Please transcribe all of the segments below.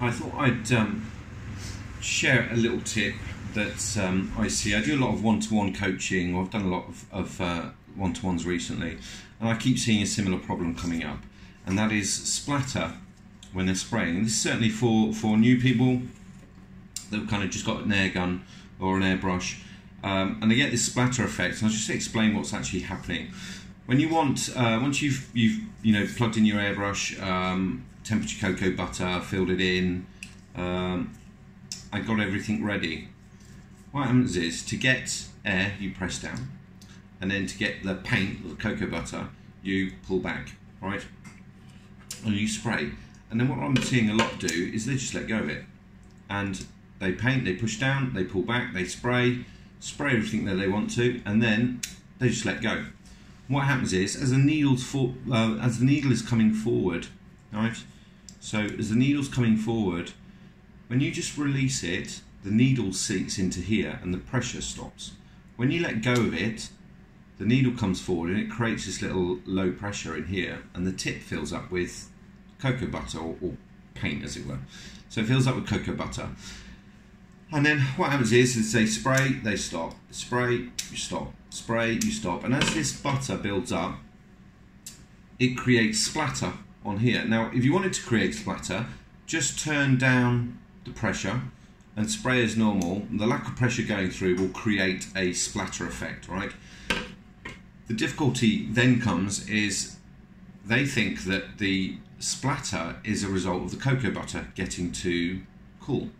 I thought I'd um, share a little tip that um, I see. I do a lot of one-to-one coaching, or I've done a lot of, of uh, one-to-ones recently, and I keep seeing a similar problem coming up, and that is splatter when they're spraying. This is certainly for for new people that have kind of just got an air gun or an airbrush, um, and they get this splatter effect. And I'll just explain what's actually happening. When you want, uh, once you've you've you know plugged in your airbrush, um, temperature cocoa butter, filled it in, um, I got everything ready. What happens is to get air, you press down, and then to get the paint the cocoa butter, you pull back, right? And you spray. And then what I'm seeing a lot do is they just let go of it, and they paint, they push down, they pull back, they spray, spray everything that they want to, and then they just let go what happens is as the needle's for, uh, as the needle is coming forward, right? So as the needle's coming forward, when you just release it, the needle sinks into here and the pressure stops. When you let go of it, the needle comes forward and it creates this little low pressure in here, and the tip fills up with cocoa butter or, or paint, as it were. So it fills up with cocoa butter. And then what happens is, is they spray, they stop, spray, you stop, spray, you stop. And as this butter builds up, it creates splatter on here. Now, if you wanted to create splatter, just turn down the pressure and spray as normal. The lack of pressure going through will create a splatter effect, right? The difficulty then comes is they think that the splatter is a result of the cocoa butter getting too cool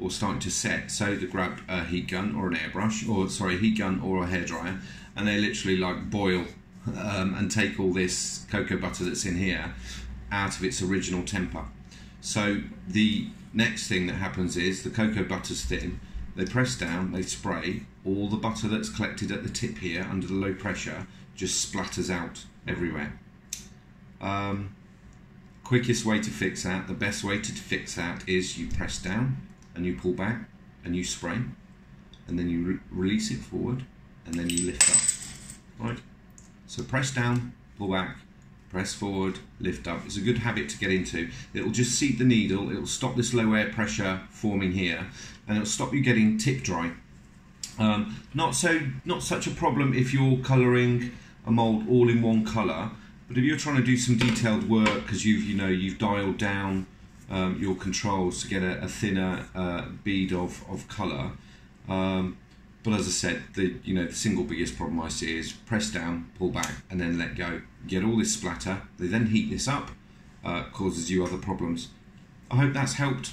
or starting to set. So they grab a heat gun or an airbrush, or sorry, heat gun or a hairdryer, and they literally like boil um, and take all this cocoa butter that's in here out of its original temper. So the next thing that happens is the cocoa butter's thin. They press down, they spray, all the butter that's collected at the tip here under the low pressure just splatters out everywhere. Um, quickest way to fix that, the best way to fix that is you press down, and you pull back and you spray and then you re release it forward and then you lift up right? So press down pull back press forward lift up. It's a good habit to get into. It'll just seat the needle. It'll stop this low air pressure forming here and it'll stop you getting tip dry. Um, not so not such a problem if you're colouring a mould all in one colour but if you're trying to do some detailed work because you've you know you've dialed down um, your controls to get a, a thinner uh, bead of, of colour. Um, but as I said, the you know the single biggest problem I see is press down, pull back, and then let go. Get all this splatter. They then heat this up, uh, causes you other problems. I hope that's helped.